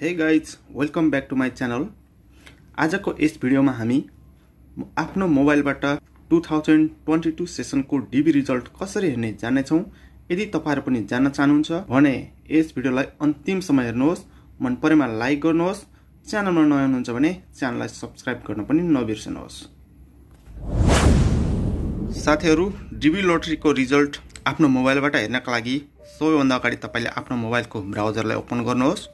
Hey guys welcome back to my channel आजको यस भिडियोमा हामी आफ्नो मोबाइलबाट टु थाउजन्ड ट्वेन्टी टू सेसनको डिबी रिजल्ट कसरी हेर्ने जान्नेछौँ यदि तपाईँहरू पनि जान्न चाहनुहुन्छ भने यस भिडियोलाई अन्तिमसम्म हेर्नुहोस् मन परेमा लाइक गर्नुहोस्। च्यानलमा नयाँ हुनुहुन्छ भने च्यानललाई सब्सक्राइब गर्न पनि नबिर्सनुहोस्। साथीहरू डिबी लोटरीको रिजल्ट आफ्नो मोबाइलबाट हेर्नका लागि सबैभन्दा अगाडि तपाईँले आफ्नो मोबाइलको ब्राउजरलाई ओपन गर्नुहोस्।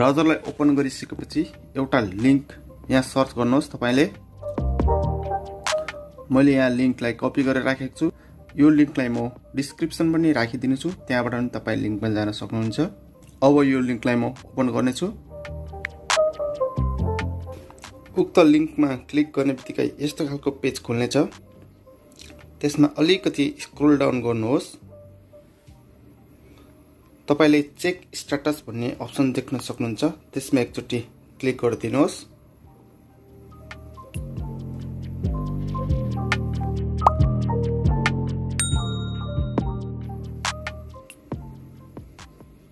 ब्राउजरलाई ओपन गरिसकेपछि एउटा लिङ्क यहाँ सर्च गर्नुहोस् तपाईँले। मैले यहाँ लिङ्कलाई कपी गरेर राखेको छु। यो लिङ्कलाई म डिस्क्रिप्सन पनि राखिदिने छु। त्यहाँबाट पनि तपाईँ लिङ्कमा जान सक्नुहुन्छ। अब यो लिङ्कलाई म ओपन गर्नेछु। उक्त लिङ्कमा क्लिक गर्ने बित्तिकै यस्तो खालको पेज खुल्नेछ। त्यसमा अलिकति स्क्रोल डाउन गर्नुहोस्। तपाईँले चेक स्ट्याटस भन्ने अप्सन देख्न सक्नुहुन्छ। त्यसमा एकचोटि क्लिक गरिदिनुहोस्।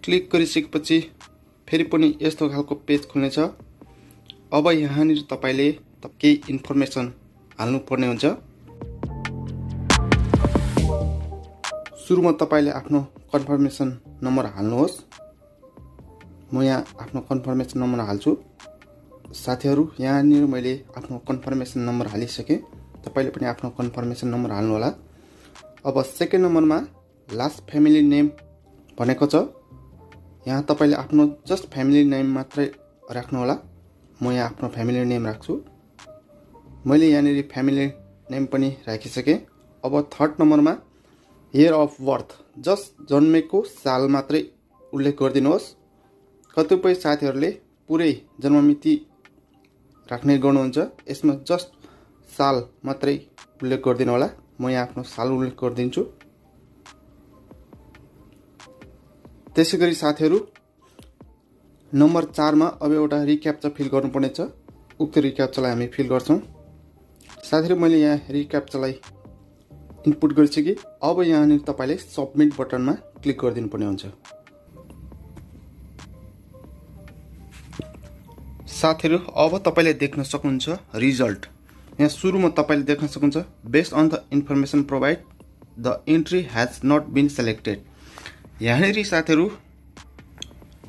क्लिक गरिसकेपछि फेरि पनि यस्तो खालको पेज खुल्नेछ। अब यहाँनिर तपाईँले केही इन्फर्मेसन हाल्नुपर्ने हुन्छ। सुरुमा तपाईँले आफ्नो कन्फर्मेसन नम्बर हाल्नुहोस्। म यहाँ आफ्नो कन्फर्मेसन नम्बर हाल्छु। साथीहरू यहाँनिर मैले आफ्नो कन्फर्मेसन नम्बर हालिसकेँ। तपाईँले पनि आफ्नो कन्फर्मेसन नम्बर हाल्नुहोला। अब सेकेन्ड नम्बरमा लास्ट फ्यामिली नेम भनेको छ। यहाँ तपाईँले आफ्नो जस्ट फ्यामिली नेम मात्रै राख्नुहोला। म यहाँ आफ्नो फ्यामिली नेम राख्छु। मैले यहाँनिर फ्यामिली नेम पनि राखिसकेँ। अब थर्ड नम्बरमा इयर अफ बर्थ जस्ट जन्मेको साल मात्रै उल्लेख गरिदिनुहोस्। कतिपय साथीहरूले पुरै जन्ममिति राख्ने गर्नुहुन्छ। यसमा जस्ट साल मात्रै उल्लेख गरिदिनु होला। म यहाँ आफ्नो साल उल्लेख गरिदिन्छु। त्यसै गरी साथीहरू नम्बर चारमा अब एउटा रिक्याप्चा फिल गर्नुपर्ने छ उक्त रिक्याप्चालाई हामी फिल गर्छौँ। साथीहरू मैले यहाँ रिक्याप्चालाई इनपुट गरिसकेँ अब यहाँनिर तपाईँले सबमिट बटनमा क्लिक गरिदिनु पर्ने हुन्छ। साथीहरू अब तपाईँले देख्न सक्नुहुन्छ रिजल्ट यहाँ सुरुमा तपाईँले देख्न सक्नुहुन्छ based on the information provide the entry has not been selected यहाँनिर साथीहरू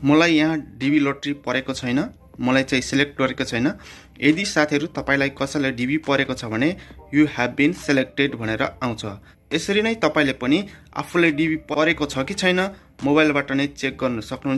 मलाई यहाँ डिबी लोट्री परेको छैन। मलाई चाहिँ सिलेक्ट गरेको छैन। यदि साथीहरू तपाईँलाई कसैलाई डिबी परेको छ भने यु हेभ बिन सेलेक्टेड भनेर आउँछ। यसरी नै तपाईँले पनि आफूलाई डिबी परेको छ कि छैन मोबाइलबाट नै चेक गर्न सक्नुहुन्छ।